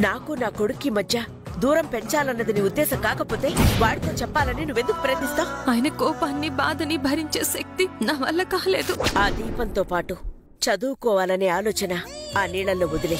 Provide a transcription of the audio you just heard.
నాకు నా కొడుక్కి మధ్య దూరం పెంచాలన్నది నీ ఉద్దేశం కాకపోతే వాడితో చెప్పాలని నువ్వెందుకు ప్రయత్నిస్తావు? ఆయన కోపాన్ని బాధని భరించే శక్తి నా వల్ల కాలేదు. ఆ దీపంతో పాటు చదువుకోవాలనే ఆలోచన ఆ నీళ్ళల్లో వదిలే